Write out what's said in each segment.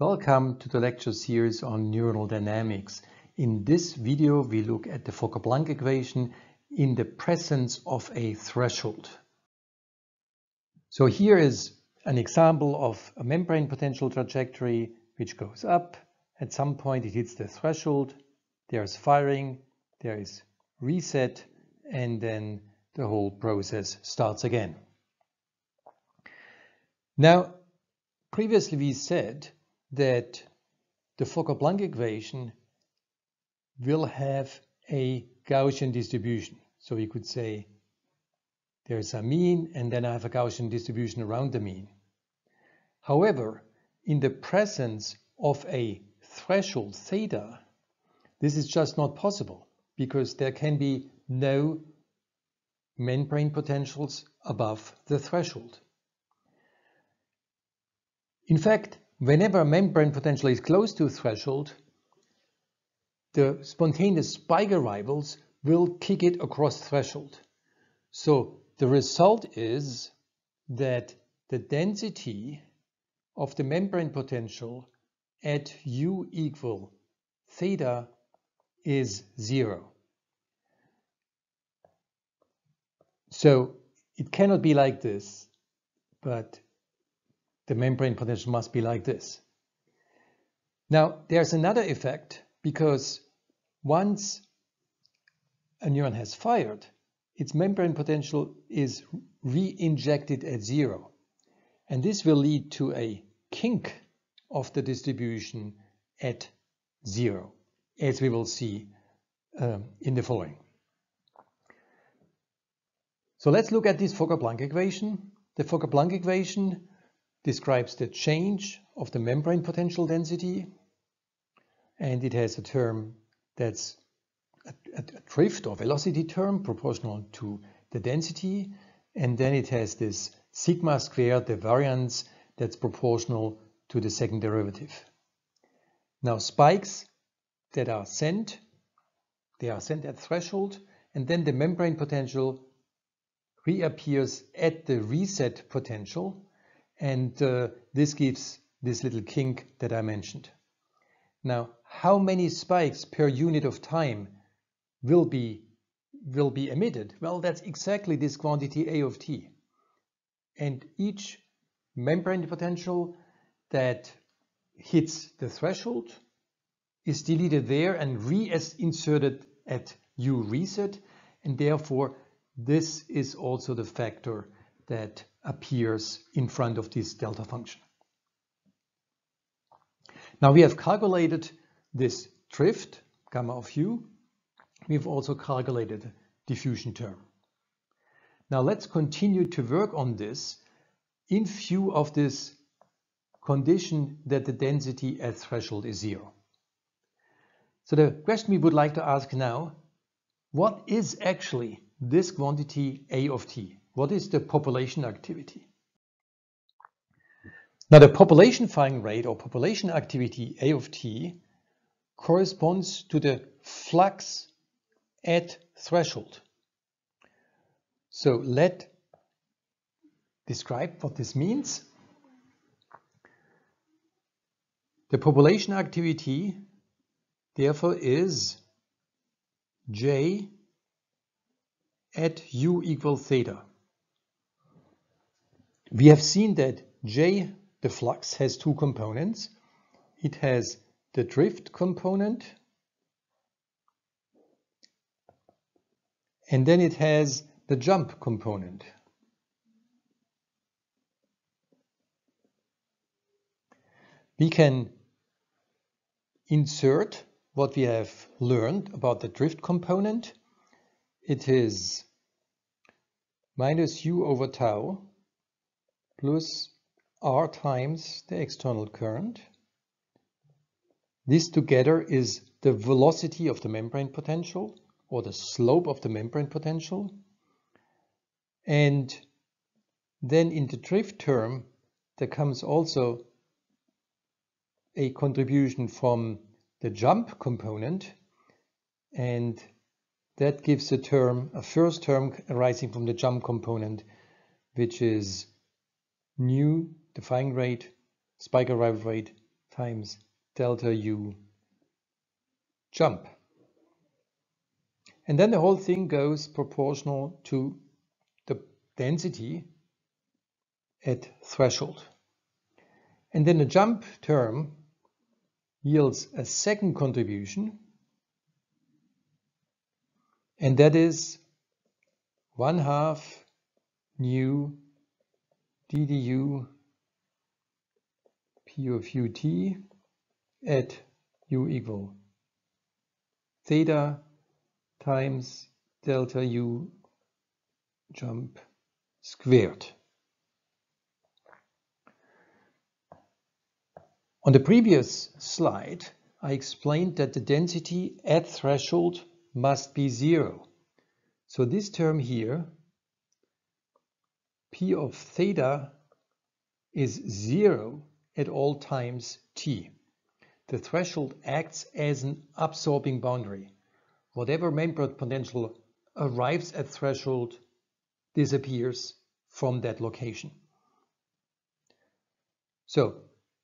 Welcome to the lecture series on neuronal dynamics. In this video, we look at the Fokker-Planck equation in the presence of a threshold. So here is an example of a membrane potential trajectory which goes up. At some point it hits the threshold, there is firing, there is reset, and then the whole process starts again. Now, previously we said that the Fokker-Planck equation will have a Gaussian distribution. So we could say there's a mean and then I have a Gaussian distribution around the mean. However, in the presence of a threshold theta, this is just not possible because there can be no membrane potentials above the threshold. In fact, Whenever membrane potential is close to threshold, the spontaneous spike arrivals will kick it across threshold. So the result is that the density of the membrane potential at u equal theta is zero. So it cannot be like this, but the membrane potential must be like this. Now, there's another effect because once a neuron has fired, its membrane potential is re-injected at zero. And this will lead to a kink of the distribution at zero, as we will see um, in the following. So let's look at this Fokker-Planck equation. The Fokker-Planck equation describes the change of the membrane potential density and it has a term that's a, a, drift or velocity term proportional to the density and then it has this sigma squared, the variance that's proportional to the second derivative. Now spikes that are sent, they are sent at threshold and then the membrane potential reappears at the reset potential and uh, this gives this little kink that I mentioned. Now, how many spikes per unit of time will be, will be emitted? Well, that's exactly this quantity A of t. And each membrane potential that hits the threshold is deleted there and reinserted at u reset. And therefore, this is also the factor that appears in front of this delta function. Now we have calculated this drift, gamma of u. We've also calculated diffusion term. Now let's continue to work on this in view of this condition that the density at threshold is zero. So the question we would like to ask now, what is actually this quantity A of t? What is the population activity? Now the population firing rate or population activity A of t corresponds to the flux at threshold. So let describe what this means. The population activity therefore is J at u equals theta. We have seen that J, the flux, has two components. It has the drift component and then it has the jump component. We can insert what we have learned about the drift component. It is minus u over tau plus R times the external current. This together is the velocity of the membrane potential or the slope of the membrane potential. And then in the drift term, there comes also a contribution from the jump component and that gives a term, a first term arising from the jump component, which is nu, the firing rate, spike arrival rate, times delta U jump. And then the whole thing goes proportional to the density at threshold. And then the jump term yields a second contribution, and that is 1 half nu ddu p of ut at u equal theta times delta u jump squared. On the previous slide, I explained that the density at threshold must be zero. So this term here, P of theta is zero at all times t. The threshold acts as an absorbing boundary. Whatever membrane potential arrives at threshold disappears from that location. So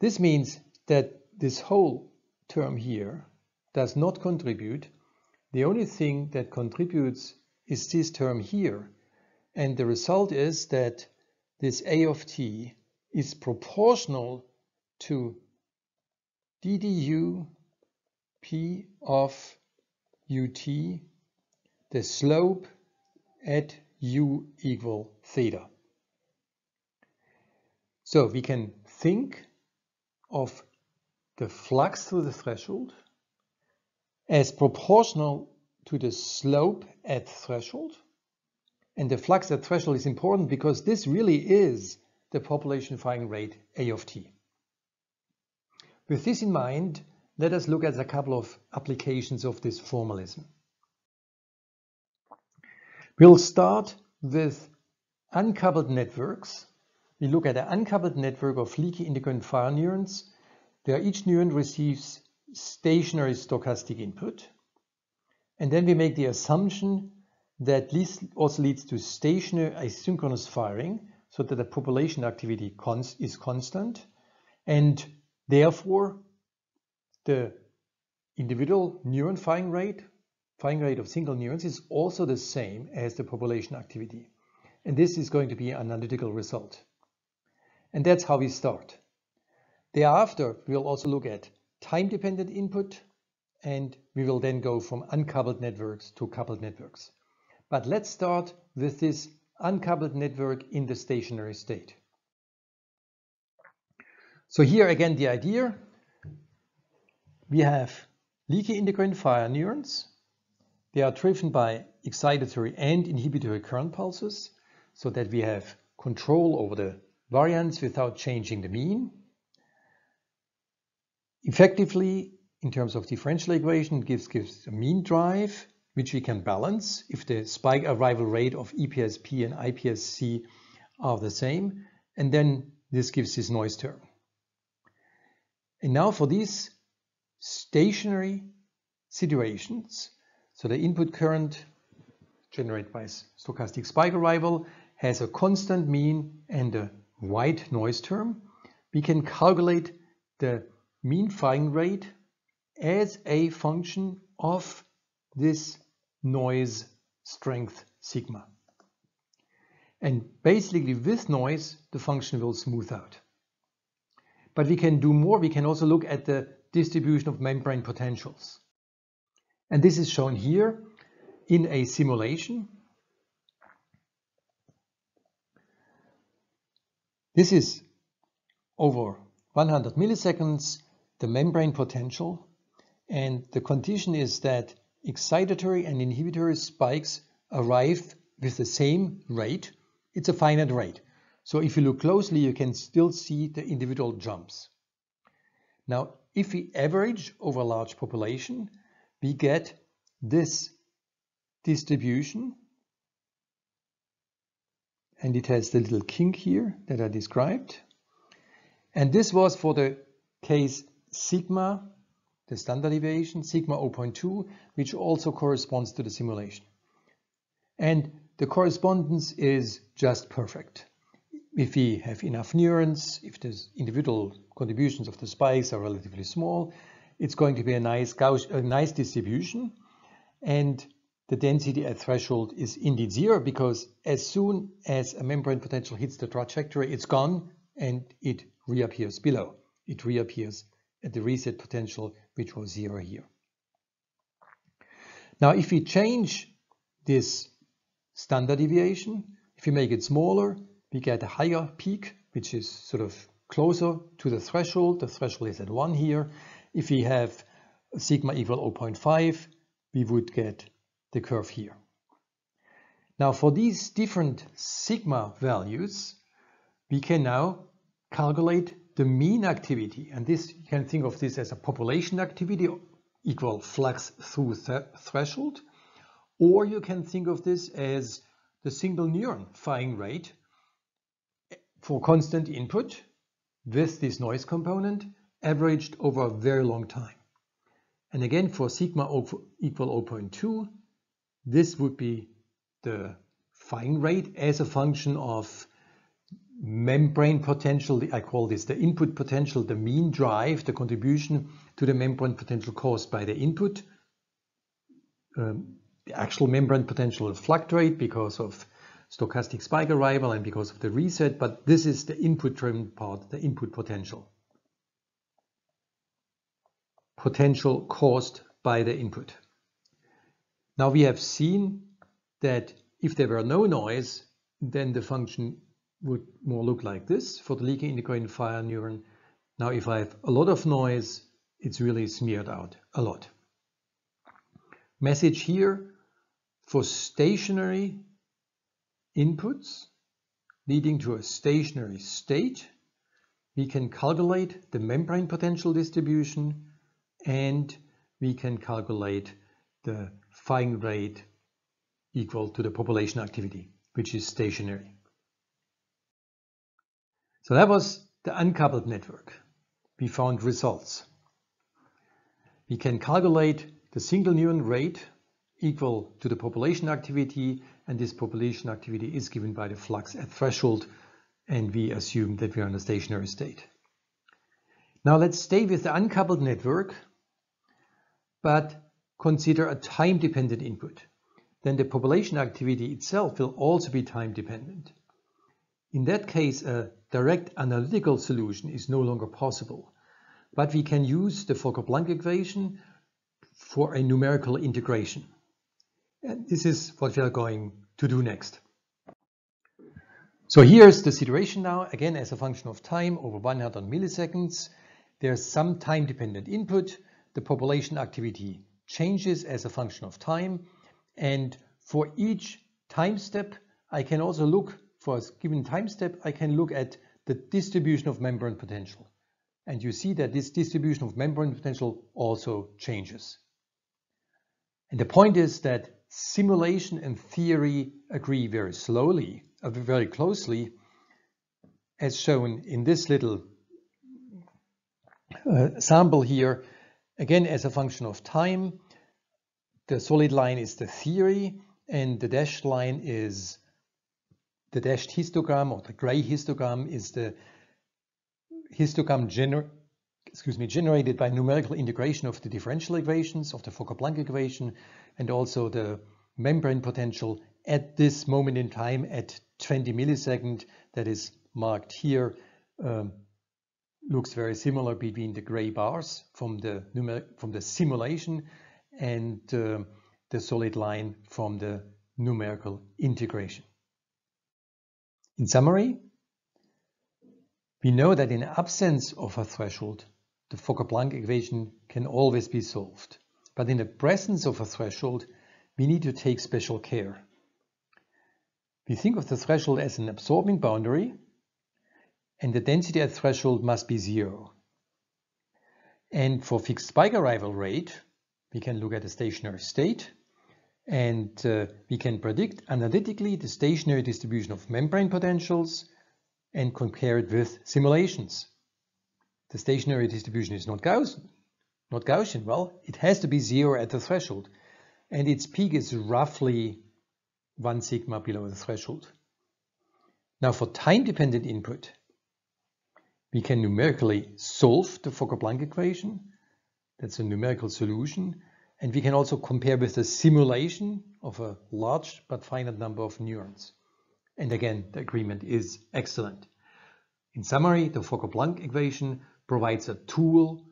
this means that this whole term here does not contribute. The only thing that contributes is this term here. And the result is that this A of t is proportional to ddu p of ut, the slope at u equal theta. So we can think of the flux through the threshold as proportional to the slope at threshold. And the flux at threshold is important because this really is the population firing rate A of t. With this in mind, let us look at a couple of applications of this formalism. We'll start with uncoupled networks. We look at an uncoupled network of leaky integrate-and-fire neurons there each neuron receives stationary stochastic input. And then we make the assumption that also leads to stationary asynchronous firing so that the population activity cons is constant. And therefore, the individual neuron firing rate, firing rate of single neurons is also the same as the population activity. And this is going to be an analytical result. And that's how we start. Thereafter, we'll also look at time-dependent input, and we will then go from uncoupled networks to coupled networks. But let's start with this uncoupled network in the stationary state. So here again the idea, we have leaky integrate-and-fire neurons. They are driven by excitatory and inhibitory current pulses so that we have control over the variance without changing the mean. Effectively, in terms of differential equation, gives, gives a mean drive, which we can balance if the spike arrival rate of EPSP and IPSC are the same. And then this gives this noise term. And now for these stationary situations, so the input current generated by stochastic spike arrival has a constant mean and a white noise term, we can calculate the mean firing rate as a function of this noise strength sigma. And basically with noise, the function will smooth out. But we can do more. We can also look at the distribution of membrane potentials. And this is shown here in a simulation. This is over 100 milliseconds the membrane potential. And the condition is that excitatory and inhibitory spikes arrive with the same rate. It's a finite rate. So if you look closely, you can still see the individual jumps. Now, if we average over a large population, we get this distribution. And it has the little kink here that I described. And this was for the case sigma, the standard deviation, sigma 0.2, which also corresponds to the simulation. And the correspondence is just perfect. if we have enough neurons, if the individual contributions of the spikes are relatively small, it's going to be a nice, Gauss, a nice distribution. And the density at threshold is indeed zero because as soon as a membrane potential hits the trajectory, it's gone and it reappears below. It reappears at the reset potential, which was zero here. Now, if we change this standard deviation, if we make it smaller, we get a higher peak, which is sort of closer to the threshold. The threshold is at 1 here. If we have sigma equal 0.5, we would get the curve here. Now for these different sigma values, we can now calculate the mean activity. And this you can think of this as a population activity equal flux through th threshold. Or you can think of this as the single neuron firing rate for constant input with this noise component averaged over a very long time. And again, for sigma equal 0.2, this would be the firing rate as a function of membrane potential. I call this the input potential, the mean drive, the contribution to the membrane potential caused by the input. Um, the actual membrane potential will fluctuate because of stochastic spike arrival and because of the reset, but this is the input-driven part, the input potential. Potential caused by the input. Now we have seen that if there were no noise, then the function would more look like this for the leaking integrate-and-fire neuron. Now if I have a lot of noise, it's really smeared out a lot. Message here for stationary inputs leading to a stationary state, we can calculate the membrane potential distribution and we can calculate the firing rate equal to the population activity, which is stationary. So that was the uncoupled network. We found results. We can calculate the single neuron rate equal to the population activity and this population activity is given by the flux at threshold and we assume that we are in a stationary state. Now let's stay with the uncoupled network but consider a time-dependent input. Then the population activity itself will also be time-dependent. In that case, a direct analytical solution is no longer possible, but we can use the Fokker-Planck equation for a numerical integration. And this is what we are going to do next. So here's the situation now, again as a function of time over 100 milliseconds. There's some time-dependent input. The population activity changes as a function of time. And for each time step, I can also look, for a given time step, I can look at the distribution of membrane potential. And you see that this distribution of membrane potential also changes. And the point is that simulation and theory agree very slowly, uh, very closely, as shown in this little uh, sample here. Again, as a function of time, the solid line is the theory and the dashed line is the dashed histogram or the gray histogram is the histogram gener excuse me, generated by numerical integration of the differential equations of the Fokker-Planck equation and also the membrane potential at this moment in time at 20 millisecond that is marked here um, looks very similar between the gray bars from the from the simulation and uh, the solid line from the numerical integration. In summary, we know that in absence of a threshold, the Fokker-Planck equation can always be solved. But in the presence of a threshold, we need to take special care. We think of the threshold as an absorbing boundary and the density at threshold must be zero. And for fixed spike arrival rate, we can look at the stationary state and uh, we can predict analytically the stationary distribution of membrane potentials and compare it with simulations. The stationary distribution is not Gaussian. Not Gaussian, well, it has to be zero at the threshold and its peak is roughly one sigma below the threshold. Now for time-dependent input, we can numerically solve the Fokker-Planck equation. That's a numerical solution. And we can also compare with the simulation of a large but finite number of neurons. And again, the agreement is excellent. In summary, the Fokker-Planck equation provides a tool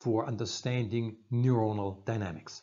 for understanding neuronal dynamics.